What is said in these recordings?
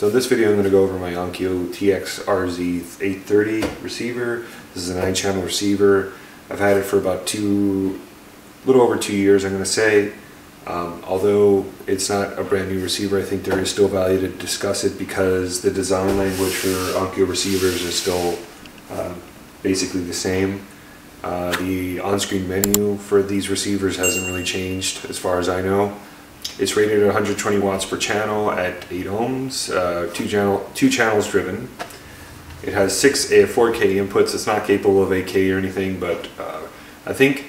So in this video I'm going to go over my Onkyo TX-RZ830 receiver. This is a 9 channel receiver. I've had it for about two, a little over two years I'm going to say. Um, although it's not a brand new receiver, I think there is still value to discuss it because the design language for Onkyo receivers is still uh, basically the same. Uh, the on-screen menu for these receivers hasn't really changed as far as I know. It's rated at 120 watts per channel at 8 ohms, uh, two, channel, two channels driven. It has six 4K inputs. It's not capable of 8K or anything, but uh, I think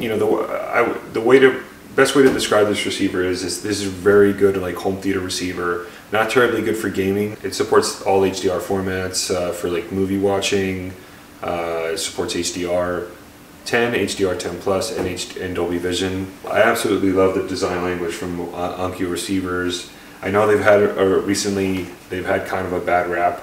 you know the I, the way to best way to describe this receiver is, is this is very good like home theater receiver. Not terribly good for gaming. It supports all HDR formats uh, for like movie watching. Uh, it supports HDR. 10, HDR10 Plus, and, H and Dolby Vision. I absolutely love the design language from uh, Onkyo receivers. I know they've had, or recently, they've had kind of a bad rap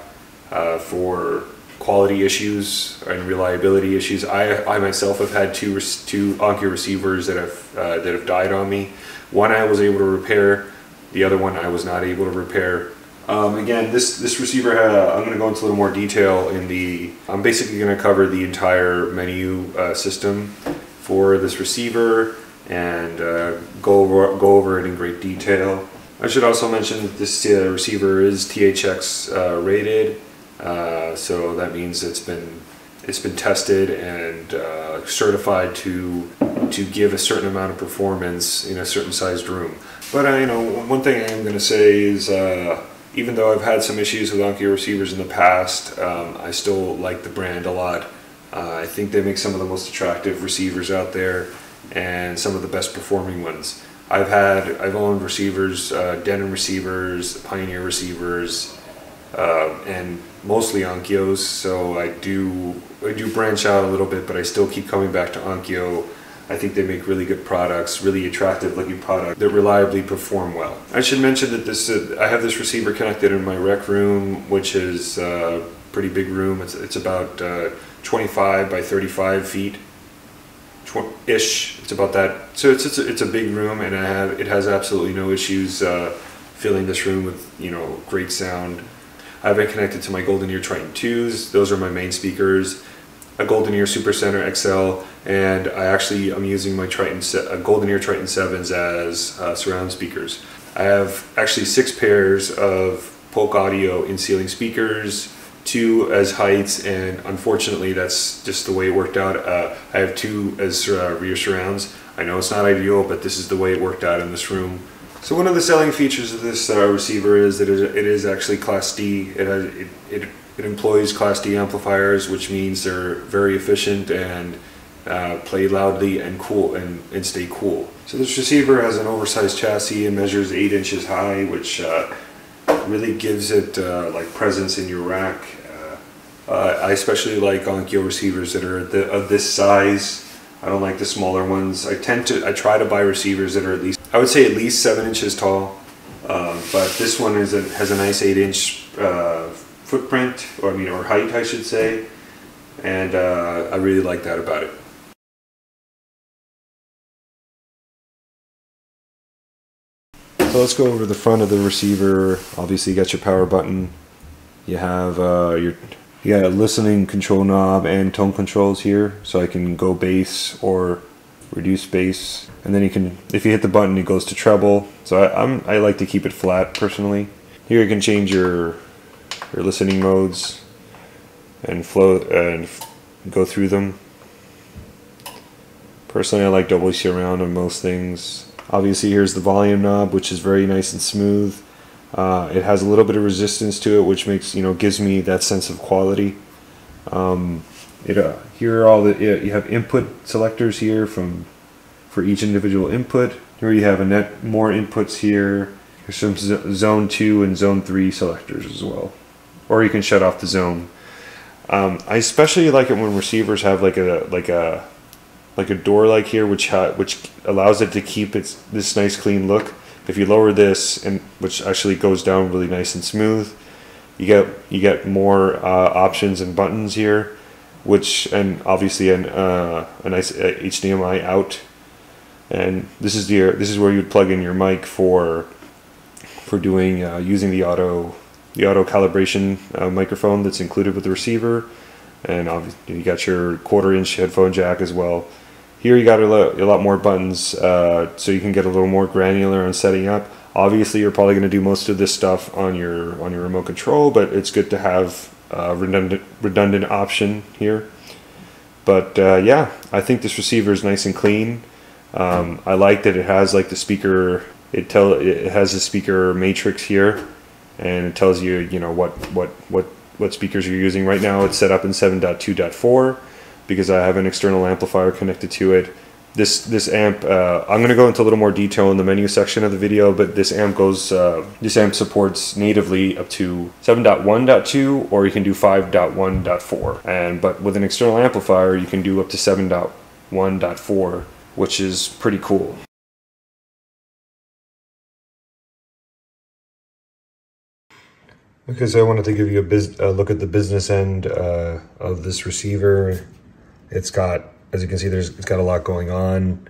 uh, for quality issues and reliability issues. I, I myself have had two, two Onkyo receivers that have, uh, that have died on me. One I was able to repair, the other one I was not able to repair. Um, again, this, this receiver, uh, I'm going to go into a little more detail in the, I'm basically going to cover the entire menu uh, system for this receiver and uh, go, over, go over it in great detail. I should also mention that this uh, receiver is THX uh, rated, uh, so that means it's been it's been tested and certified to to give a certain amount of performance in a certain sized room. But I you know one thing I am going to say is even though I've had some issues with Onkyo receivers in the past, um, I still like the brand a lot. Uh, I think they make some of the most attractive receivers out there and some of the best performing ones. I've had, I've owned receivers, uh, Denon receivers, Pioneer receivers, uh, and mostly Onkyos. So I do, I do branch out a little bit, but I still keep coming back to Onkyo I think they make really good products, really attractive looking products that reliably perform well. I should mention that this uh, I have this receiver connected in my rec room, which is a pretty big room. It's, it's about uh, 25 by 35 feet ish. It's about that. So it's, it's, a, it's a big room and I have it has absolutely no issues uh, filling this room with you know great sound. I've been connected to my GoldenEar Triton 2s. Those are my main speakers a GoldenEar Super Center XL, and I actually am using my Triton, GoldenEar Triton 7s as uh, surround speakers. I have actually six pairs of Polk Audio in ceiling speakers, two as heights, and unfortunately that's just the way it worked out. Uh, I have two as uh, rear surrounds. I know it's not ideal, but this is the way it worked out in this room. So one of the selling features of this uh, receiver is that it is actually Class D. It, has, it, it it employs Class D amplifiers, which means they're very efficient and uh, play loudly and cool and, and stay cool. So this receiver has an oversized chassis and measures 8 inches high, which uh, really gives it uh, like presence in your rack. Uh, uh, I especially like Onkyo receivers that are the, of this size. I don't like the smaller ones. I tend to, I try to buy receivers that are at least, I would say at least 7 inches tall. Uh, but this one is a, has a nice 8 inch footprint, or I mean, or height, I should say, and uh, I really like that about it. So let's go over the front of the receiver. Obviously, you got your power button. You have uh, your you got a listening control knob and tone controls here, so I can go bass or reduce bass. And then you can, if you hit the button, it goes to treble. So I, I'm I like to keep it flat personally. Here you can change your your listening modes and flow and go through them. Personally, I like double surround on most things. Obviously, here's the volume knob, which is very nice and smooth. Uh, it has a little bit of resistance to it, which makes you know gives me that sense of quality. Um, it uh, here are all the you have input selectors here from for each individual input. Here you have a net more inputs here. There's some zone two and zone three selectors as well or you can shut off the zoom. Um, I especially like it when receivers have like a like a like a door like here, which which allows it to keep its this nice clean look. If you lower this and which actually goes down really nice and smooth, you get you get more uh, options and buttons here, which and obviously an uh, a nice HDMI uh, out, and this is the this is where you'd plug in your mic for for doing uh, using the auto the auto calibration uh, microphone that's included with the receiver, and obviously you got your quarter inch headphone jack as well. Here you got a lot, a lot more buttons, uh, so you can get a little more granular on setting up. Obviously, you're probably going to do most of this stuff on your on your remote control, but it's good to have a redundant redundant option here. But uh, yeah, I think this receiver is nice and clean. Um, I like that it has like the speaker. It tell it has a speaker matrix here, and it tells you you know what what what what speakers you're using. Right now, it's set up in 7.2.4 because I have an external amplifier connected to it. This this amp, uh, I'm going to go into a little more detail in the menu section of the video, but this amp goes, uh, this amp supports natively up to 7.1.2, or you can do 5.1.4. And but with an external amplifier, you can do up to 7.1.4, which is pretty cool. Because I wanted to give you a, a look at the business end uh, of this receiver. It's got, as you can see, there's it's got a lot going on.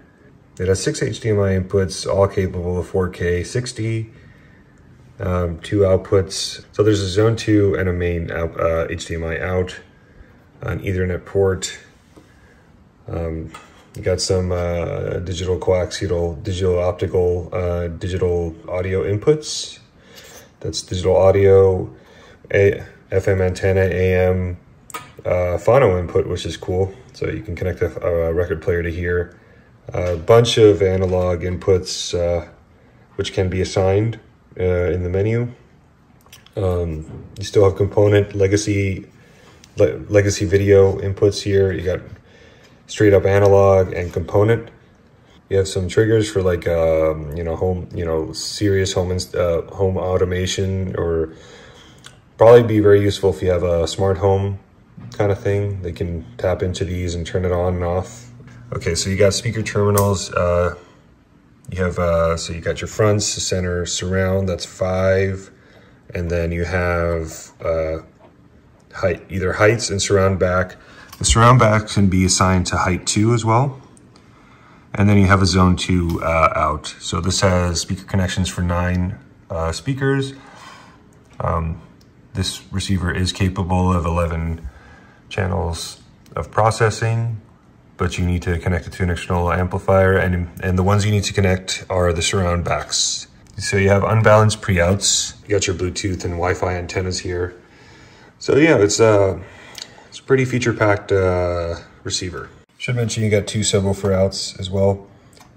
It has six HDMI inputs, all capable of 4K 60, um, two outputs. So there's a zone two and a main out, uh, HDMI out, an ethernet port. Um, you got some uh, digital coaxial, digital optical, uh, digital audio inputs. That's digital audio, a FM antenna, AM, uh, phono input, which is cool. So you can connect a, a record player to here. A bunch of analog inputs, uh, which can be assigned uh, in the menu. Um, you still have component legacy, le legacy video inputs here. You got straight up analog and component. You have some triggers for like, um, you know, home, you know, serious home, uh, home automation or probably be very useful if you have a smart home kind of thing. They can tap into these and turn it on and off. Okay, so you got speaker terminals. Uh, you have, uh, so you got your fronts, center, surround, that's five. And then you have uh, height, either heights and surround back. The surround back can be assigned to height two as well. And then you have a zone two uh, out. So this has speaker connections for nine uh, speakers. Um, this receiver is capable of 11 channels of processing, but you need to connect it to an external amplifier and, and the ones you need to connect are the surround backs. So you have unbalanced pre-outs, you got your Bluetooth and Wi-Fi antennas here. So yeah, it's, uh, it's a pretty feature-packed uh, receiver. Should mention you got two subwoofer outs as well.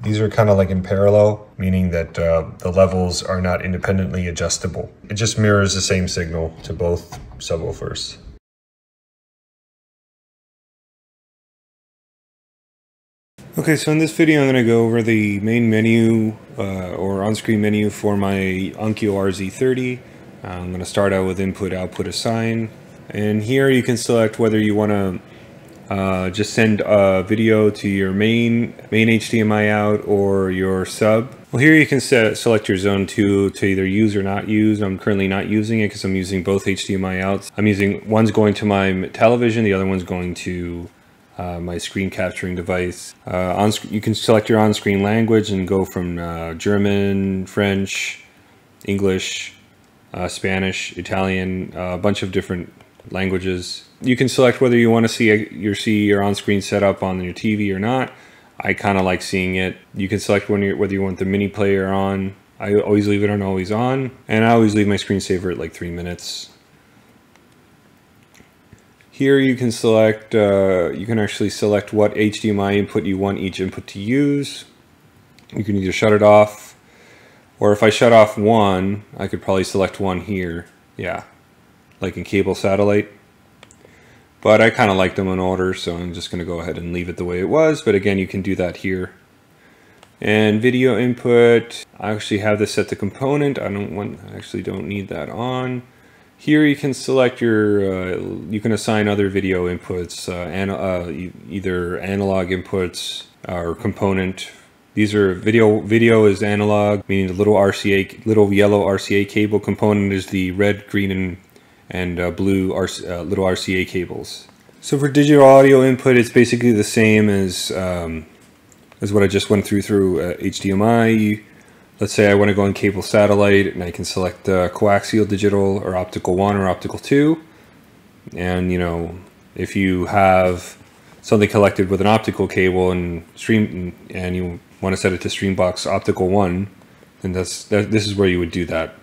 These are kind of like in parallel, meaning that uh, the levels are not independently adjustable. It just mirrors the same signal to both subwoofers. Okay, so in this video I'm going to go over the main menu uh, or on-screen menu for my Onkyo RZ830. Uh, I'm going to start out with input output assign and here you can select whether you want to uh, just send a video to your main main HDMI out or your sub. Well, here you can set, select your zone 2 to either use or not use. I'm currently not using it because I'm using both HDMI outs. I'm using, one's going to my television, the other one's going to uh, my screen capturing device. Uh, on you can select your on-screen language and go from uh, German, French, English, uh, Spanish, Italian, uh, a bunch of different languages. You can select whether you want to see a, your see your on-screen setup on your TV or not. I kind of like seeing it. You can select when you whether you want the mini player on. I always leave it on always on, and I always leave my screensaver at like three minutes. Here you can select, uh, you can actually select what HDMI input you want each input to use. You can either shut it off, or if I shut off one, I could probably select one here. Yeah, like in cable satellite. But I kind of like them in order, so I'm just going to go ahead and leave it the way it was. But again, you can do that here. And video input, I actually have this set to component. I don't want, I actually don't need that on. Here you can select your, uh, you can assign other video inputs, uh, an, uh, either analog inputs or component. These are video, video is analog, meaning the little RCA, little yellow RCA cable component is the red, green, and and uh, blue uh, little RCA cables. So for digital audio input, it's basically the same as um, as what I just went through through uh, HDMI. let's say I want to go on cable satellite and I can select uh, coaxial digital or optical 1 or optical 2. And, you know, if you have something collected with an optical cable and stream and you want to set it to Streambox optical 1, then that's that, this is where you would do that.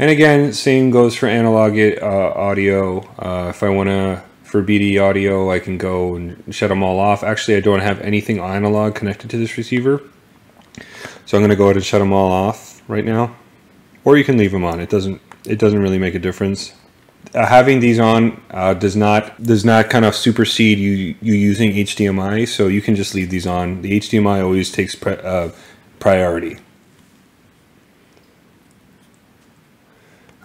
And again, same goes for analog uh, audio. Uh, if I want to, for BD audio, I can go and shut them all off. Actually, I don't have anything analog connected to this receiver. So I'm going to go ahead and shut them all off right now. Or you can leave them on. It doesn't, it doesn't really make a difference. Uh, having these on uh, does not does not kind of supersede you you using HDMI, so you can just leave these on. The HDMI always takes uh, priority.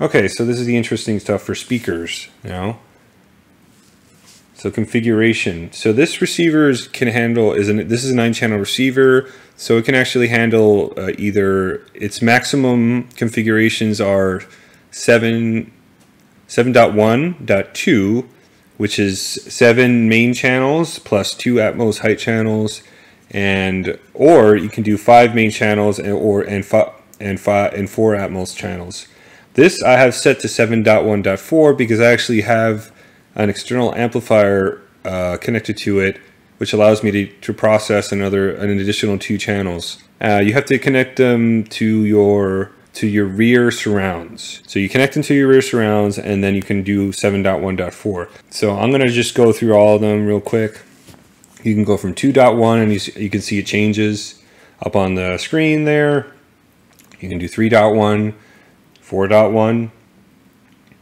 Okay, so this is the interesting stuff for speakers, know. So configuration. So this receiver can handle is an this is a nine channel receiver, so it can actually handle uh, either its maximum configurations are seven 7.1.2, which is seven main channels plus two Atmos height channels, and or you can do five main channels and or and five and five and four Atmos channels. This I have set to 7.1.4 because I actually have an external amplifier uh, connected to it, which allows me to, to process another an additional two channels. Uh, you have to connect them to your to your rear surrounds. So you connect them to your rear surrounds and then you can do 7.1.4. So I'm gonna just go through all of them real quick. You can go from 2.1 and you, you can see it changes up on the screen there. You can do 3.1, 4.1,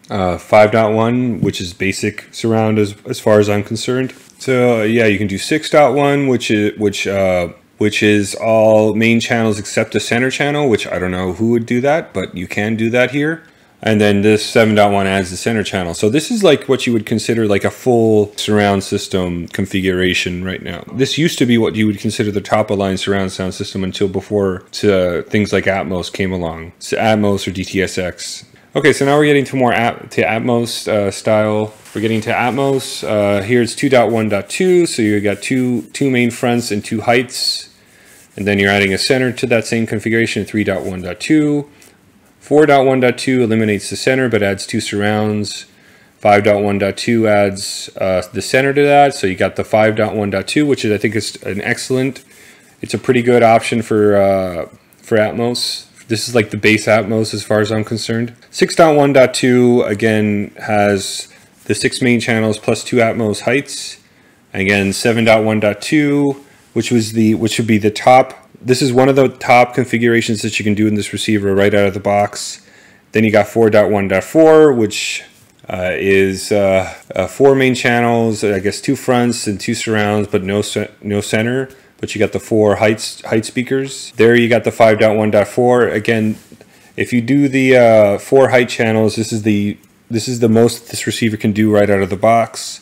uh, 5.1, which is basic surround as, as far as I'm concerned. So uh, yeah, you can do 6.1, which is which uh, which is all main channels except the center channel, which I don't know who would do that, but you can do that here. And then this 7.1 adds the center channel. So this is like what you would consider like a full surround system configuration right now. This used to be what you would consider the top of line surround sound system until before to things like Atmos came along. So Atmos or DTS:X. Okay, so now we're getting to more at, to Atmos uh, style. We're getting to Atmos. Uh, here it's 2.1.2, so you got two two main fronts and two heights. And then you're adding a center to that same configuration, 3.1.2. 4.1.2 eliminates the center but adds two surrounds. 5.1.2 adds uh, the center to that. So you got the 5.1.2, which is I think is an excellent. It's a pretty good option for uh, for Atmos. This is like the base Atmos as far as I'm concerned. 6.1.2 again has the six main channels plus two Atmos heights. Again, 7.1.2 which was the which would be the top. This is one of the top configurations that you can do in this receiver right out of the box. Then you got 4.1.4, which uh, is uh, uh, four main channels, I guess two fronts and two surrounds, but no no center. But you got the four heights height speakers. There you got the 5.1.4. Again, if you do the uh, four height channels, this is the this is the most this receiver can do right out of the box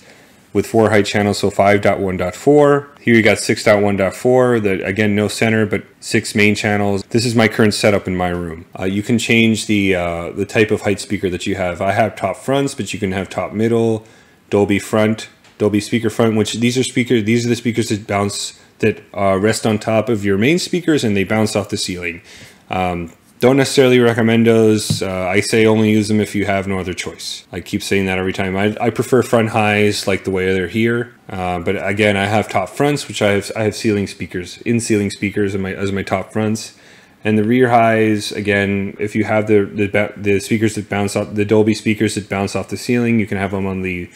with four height channels, so 5.1.4. Here you got 6.1.4, that again, no center, but six main channels. This is my current setup in my room. Uh, you can change the, uh, the type of height speaker that you have. I have top fronts, but you can have top middle, Dolby front, Dolby speaker front, which these are speakers, these are the speakers that bounce, that uh, rest on top of your main speakers and they bounce off the ceiling. Um, don't necessarily recommend those. Uh, I say only use them if you have no other choice. I keep saying that every time. I, I prefer front highs like the way they're here. Uh, but again, I have top fronts, which I have I have ceiling speakers, in ceiling speakers my, as my top fronts. And the rear highs, again, if you have the, the, the speakers that bounce off, the Dolby speakers that bounce off the ceiling, you can have them on the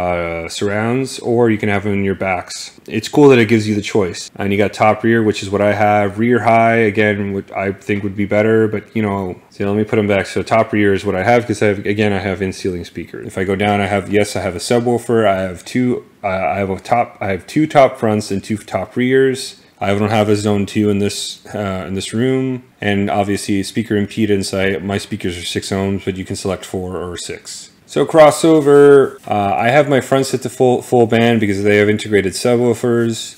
uh, surrounds, or you can have them in your backs. It's cool that it gives you the choice. And you got top rear, which is what I have. Rear high, again, what I think would be better, but you know, so let me put them back. So top rear is what I have because I have, again, I have in ceiling speakers. If I go down, I have, yes, I have a subwoofer. I have two, uh, I have a top, I have two top fronts and two top rears. I don't have a zone two in this uh, in this room, and obviously speaker impedance. I my speakers are six ohms, but you can select four or six. So crossover, uh, I have my front set to full full band because they have integrated subwoofers.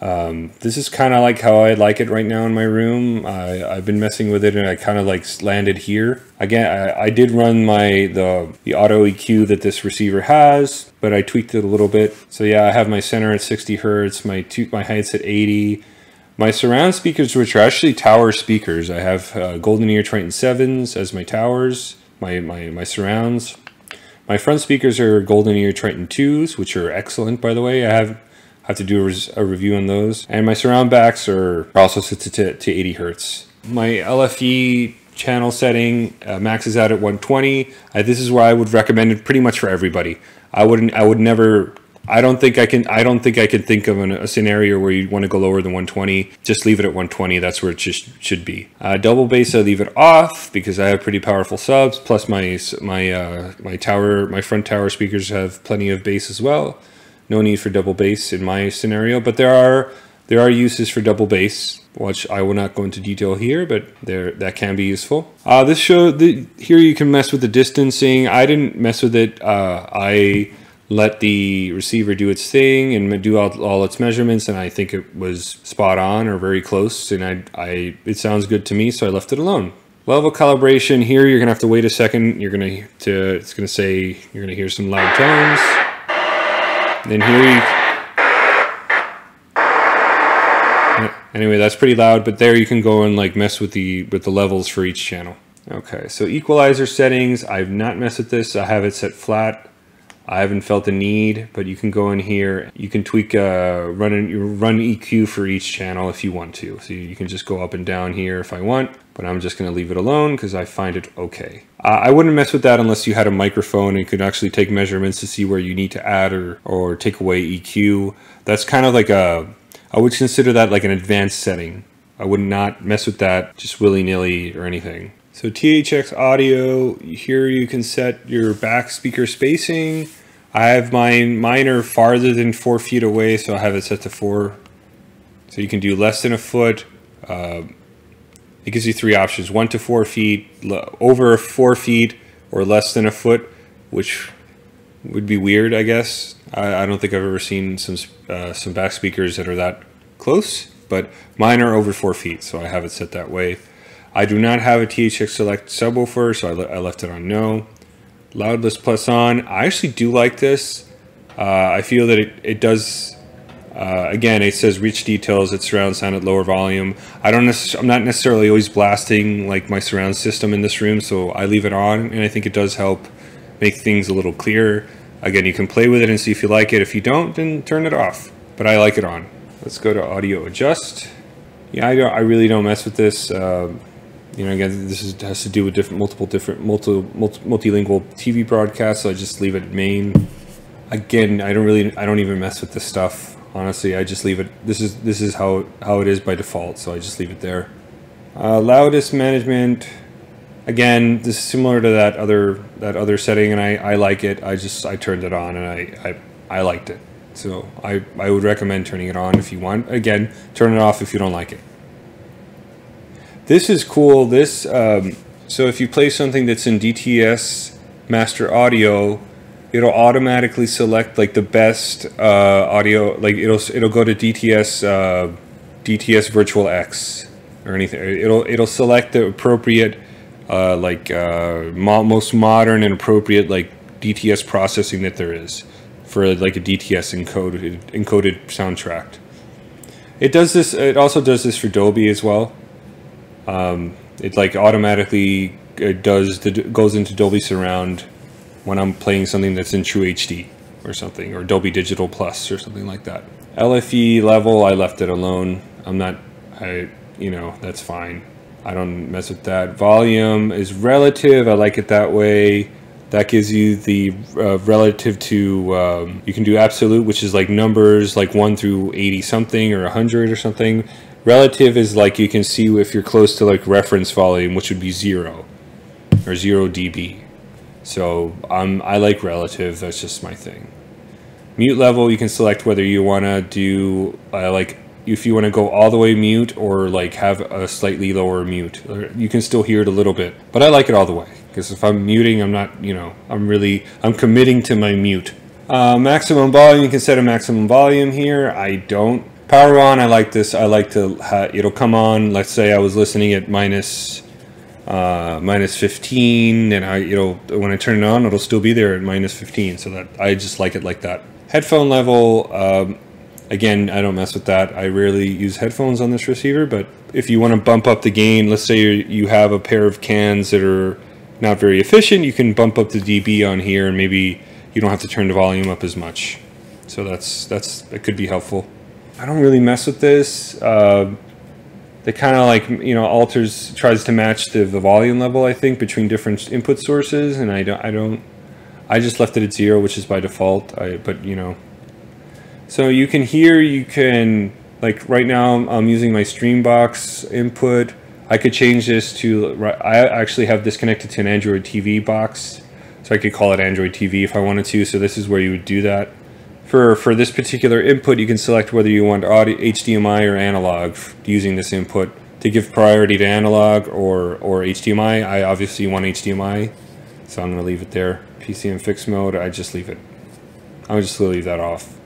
Um, this is kind of like how I like it right now in my room. I, have been messing with it and I kind of like landed here. Again, I, I, did run my the, the auto EQ that this receiver has, but I tweaked it a little bit. So yeah, I have my center at 60 hertz, my two, my height's at 80, My surround speakers, which are actually tower speakers, I have uh, GoldenEar Triton 7s as my towers, my, my, my surrounds. My front speakers are GoldenEar Triton 2s, which are excellent, by the way. I have have to do a, res- a review on those. And my surround backs are also set to, to, to 80 hertz. My LFE channel setting uh, maxes out at 120. Uh, this is where I would recommend it pretty much for everybody. I wouldn't. I would never. I don't think I can. I don't think I can think of an, a scenario where you want to go lower than 120. Just leave it at 120. That's where it just should be. Uh, double bass, I leave it off because I have pretty powerful subs. Plus my my uh, my tower, my front tower speakers have plenty of bass as well. No need for double bass in my scenario, but there are there are uses for double bass, which I will not go into detail here, but there that can be useful. Uh, this show the, here you can mess with the distancing. I didn't mess with it. Uh, I let the receiver do its thing and do all, all its measurements, and I think it was spot on or very close. And I, I it sounds good to me, so I left it alone. Level calibration here, you're gonna have to wait a second. You're gonna to it's gonna say you're gonna hear some loud tones. Then here you Anyway, that's pretty loud, but there you can go and like mess with the with the levels for each channel. Okay, so equalizer settings, I've not messed with this. I have it set flat. I haven't felt the need, but you can go in here. You can tweak, uh, run, run EQ for each channel if you want to. So you can just go up and down here if I want, but I'm just gonna leave it alone because I find it okay. Uh, I wouldn't mess with that unless you had a microphone and could actually take measurements to see where you need to add or, or take away EQ. That's kind of like a, I would consider that like an advanced setting. I would not mess with that just willy-nilly or anything. So THX audio, here you can set your back speaker spacing. I have mine, mine are farther than four feet away, so I have it set to four. So you can do less than a foot. Uh, it gives you three options, one to four feet, over four feet, or less than a foot, which would be weird, I guess. I, I don't think I've ever seen some uh, some back speakers that are that close, but mine are over four feet, so I have it set that way. I do not have a THX Select subwoofer, so I, le I left it on no. Loudness plus on. I actually do like this. Uh, I feel that it, it does, uh, again, it says rich details, it surround sound at lower volume. I don't I'm not necessarily always blasting like my surround system in this room, so I leave it on, and I think it does help make things a little clearer. Again, you can play with it and see if you like it. If you don't, then turn it off. But I like it on. Let's go to audio adjust. Yeah, I, don't, I really don't mess with this. Uh, you know, again, this is, has to do with different, multiple different, multi, multi, multilingual TV broadcasts. So I just leave it main. Again, I don't really, I don't even mess with this stuff. Honestly, I just leave it. This is this is how how it is by default. So I just leave it there. Uh, loudness management. Again, this is similar to that other that other setting, and I I like it. I just I turned it on, and I I I liked it. So I I would recommend turning it on if you want. Again, turn it off if you don't like it. This is cool. This um, so if you play something that's in DTS Master Audio, it'll automatically select like the best uh, audio. Like it'll it'll go to DTS uh, DTS Virtual X or anything. It'll it'll select the appropriate uh, like uh, mo most modern and appropriate like DTS processing that there is for like a DTS encoded encoded soundtrack. It does this. It also does this for Dolby as well. Um, it like automatically it does the goes into Dolby Surround when I'm playing something that's in True HD or something, or Dolby Digital Plus or something like that. LFE level, I left it alone. I'm not, I, you know, that's fine. I don't mess with that. Volume is relative. I like it that way. That gives you the uh, relative to, um, you can do absolute, which is like numbers like 1 through 80 something or 100 or something. Relative is like you can see if you're close to like reference volume, which would be zero or zero dB. So um, I like relative. That's just my thing. Mute level, you can select whether you want to do uh, like if you want to go all the way mute or like have a slightly lower mute. You can still hear it a little bit, but I like it all the way because if I'm muting, I'm not, you know, I'm really, I'm committing to my mute. Uh, maximum volume, you can set a maximum volume here. I don't Power on, I like this. I like to, it'll come on, let's say I was listening at minus, uh, minus 15 and I, it'll, when I turn it on, it'll still be there at minus 15. So that I just like it like that. Headphone level, um, Again, I don't mess with that. I rarely use headphones on this receiver, but if you want to bump up the gain, let's say you have a pair of cans that are not very efficient, you can bump up the dB on here and maybe you don't have to turn the volume up as much. So that's that's that could be helpful. I don't really mess with this. Uh, that kind of like you know alters tries to match the, the volume level I think between different input sources, and I don't I don't I just left it at zero, which is by default. I but you know, so you can hear you can like right now I'm using my Streambox input. I could change this to I actually have this connected to an Android TV box, so I could call it Android TV if I wanted to. So this is where you would do that. For, for this particular input, you can select whether you want audio, HDMI or analog using this input. To give priority to analog or, or HDMI, I obviously want HDMI, so I'm going to leave it there. PCM fixed mode, I just leave it. I'm just going to leave that off.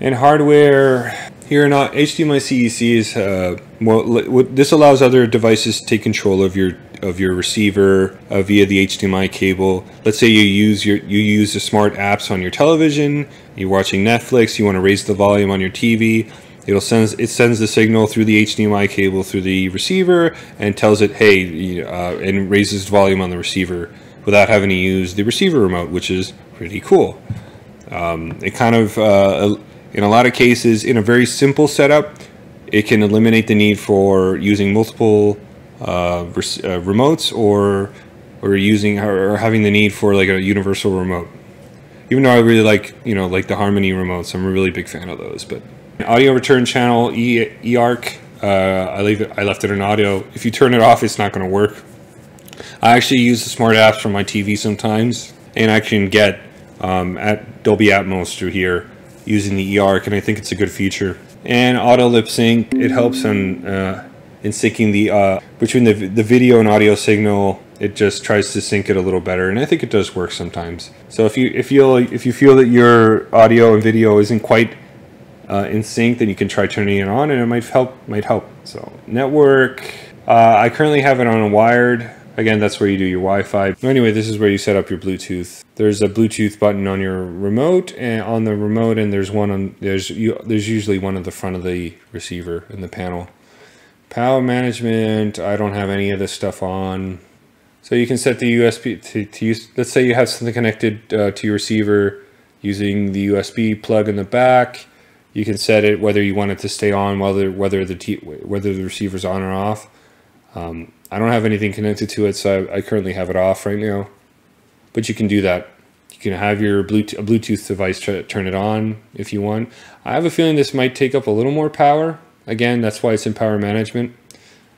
And hardware, here in HDMI CEC is uh, well, this allows other devices to take control of your of your receiver uh, via the HDMI cable. Let's say you use your you use the smart apps on your television. You're watching Netflix. You want to raise the volume on your TV. It'll sends it sends the signal through the HDMI cable through the receiver and tells it, hey, uh, and raises the volume on the receiver without having to use the receiver remote, which is pretty cool. Um, it kind of, uh, in a lot of cases, in a very simple setup, it can eliminate the need for using multiple uh, uh, remotes or or using or having the need for like a universal remote. Even though I really like you know like the Harmony remotes, I'm a really big fan of those. But audio return channel e eARC, uh, I leave it. I left it in audio. If you turn it off, it's not going to work. I actually use the smart apps from my TV sometimes, and I can get um, at Dolby Atmos through here using the eARC, and I think it's a good feature. And auto lip sync, it helps on uh, in syncing the uh, between the the video and audio signal. It just tries to sync it a little better, and I think it does work sometimes. So if you if you if you feel that your audio and video isn't quite uh, in sync, then you can try turning it on, and it might help. Might help. So network. Uh, I currently have it on wired. Again, that's where you do your Wi-Fi. Anyway, this is where you set up your Bluetooth. There's a Bluetooth button on your remote and on the remote, and there's one on there's you, there's usually one at the front of the receiver in the panel. Power management, I don't have any of this stuff on. So you can set the USB to, to use, let's say you have something connected uh, to your receiver using the USB plug in the back. You can set it whether you want it to stay on, whether whether the t whether the receiver's on or off. Um, I don't have anything connected to it, so I, I, currently have it off right now. But you can do that. You can have your Bluetooth, Bluetooth device turn it on if you want. I have a feeling this might take up a little more power Again, that's why it's in power management.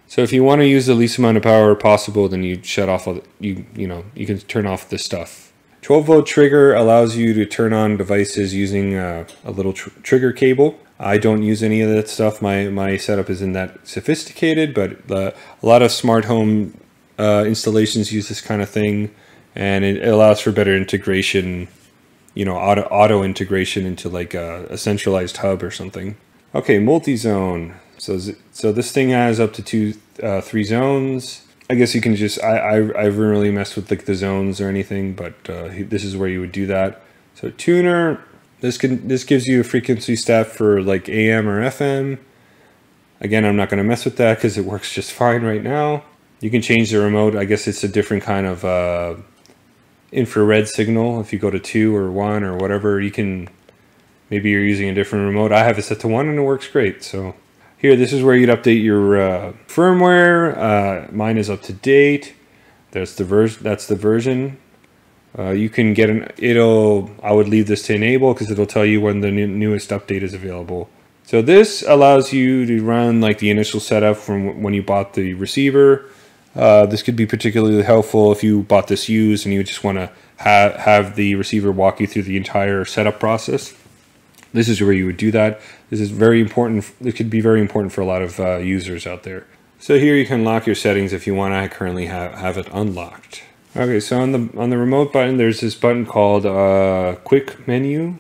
So if you want to use the least amount of power possible, then you shut off all the, you you know you can turn off this stuff. 12 volt trigger allows you to turn on devices using uh, a little tr trigger cable. I don't use any of that stuff. My my setup isn't that sophisticated, but uh, a lot of smart home uh, installations use this kind of thing, and it, allows for better integration. You know, auto auto integration into like a, a centralized hub or something. Okay, multi-zone. So, so this thing has up to two, uh, three zones. I guess you can just, I, I, I haven't really messed with like the zones or anything, but uh, this is where you would do that. So tuner, this can, this gives you a frequency step for like AM or FM. Again, I'm not going to mess with that because it works just fine right now. You can change the remote. I guess it's a different kind of uh, infrared signal. If you go to two or one or whatever, you can maybe you're using a different remote. I have it set to one and it works great. So here, this is where you'd update your uh, firmware. Uh, mine is up to date. That's the version. That's the version. Uh, you can get an. It'll. I would leave this to enable because it'll tell you when the new, newest update is available. So this allows you to run like the initial setup from when you bought the receiver. Uh, this could be particularly helpful if you bought this used and you just want to ha have the receiver walk you through the entire setup process. This is where you would do that. This is very important. It could be very important for a lot of uh, users out there. So here you can lock your settings if you want. I currently have, have it unlocked. Okay, so on the on the remote button, there's this button called uh, Quick Menu,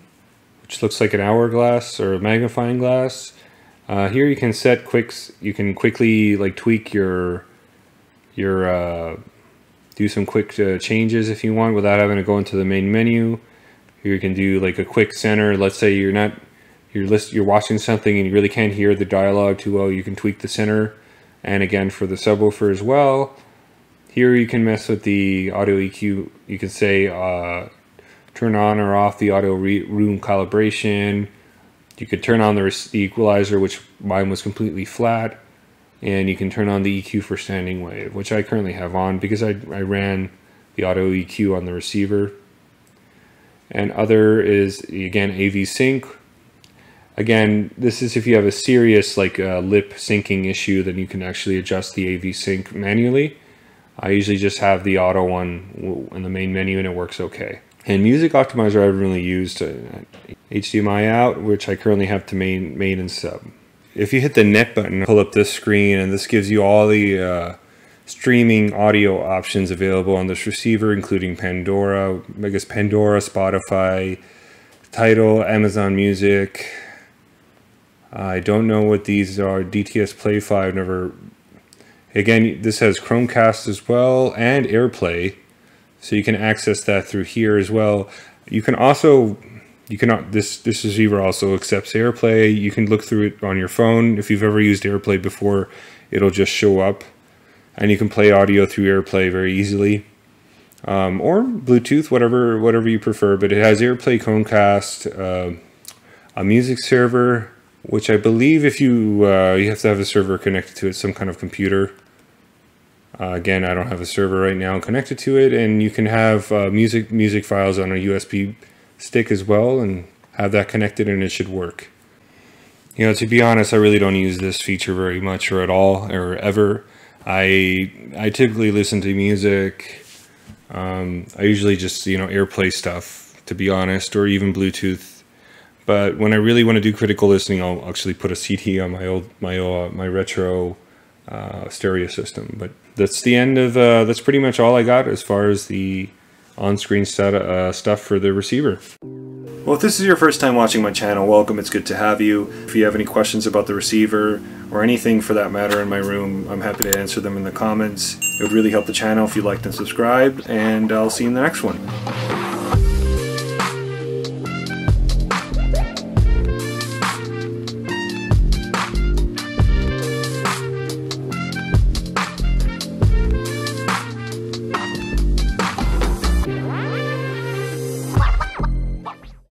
which looks like an hourglass or a magnifying glass. Uh, here you can set quicks. You can quickly like tweak your your uh, do some quick uh, changes if you want without having to go into the main menu. You can do like a quick center. Let's say you're not you're list you're watching something and you really can't hear the dialogue too well. You can tweak the center, and again for the subwoofer as well. Here you can mess with the audio EQ. You can say uh, turn on or off the audio room calibration. You could turn on the equalizer, which mine was completely flat, and you can turn on the EQ for standing wave, which I currently have on because I, I ran the auto EQ on the receiver. And other is again AV sync. Again, this is if you have a serious like uh, lip syncing issue, then you can actually adjust the AV sync manually. I usually just have the auto one in the main menu and it works okay. And music optimizer I haven't really used uh, HDMI out, which I currently have to main, main and sub. If you hit the net button, pull up this screen and this gives you all the uh, streaming audio options available on this receiver, including Pandora, I guess Pandora, Spotify, Tidal, Amazon Music. I don't know what these are. DTS Play-Fi never Again, this has Chromecast as well and AirPlay, so you can access that through here as well. You can also, you cannot, this, this receiver also accepts AirPlay. You can look through it on your phone. If you've ever used AirPlay before, it'll just show up. And you can play audio through AirPlay very easily. Um, or Bluetooth, whatever whatever you prefer. But it has AirPlay, Chromecast, uh, a music server, which I believe if you uh, you have to have a server connected to it, some kind of computer. Uh, again, I don't have a server right now connected to it, and you can have uh, music music files on a USB stick as well, and have that connected, and it should work. You know, to be honest, I really don't use this feature very much, or at all, or ever. I I typically listen to music. Um, I usually just you know AirPlay stuff, to be honest, or even Bluetooth. But when I really want to do critical listening, I'll actually put a CD on my old my uh, my retro uh, stereo system. But that's the end of uh, that's pretty much all I got as far as the on-screen set, uh, stuff for the receiver. Well, if this is your first time watching my channel, welcome. It's good to have you. If you have any questions about the receiver or anything for that matter in my room, I'm happy to answer them in the comments. It would really help the channel if you liked and subscribed, and I'll see you in the next one.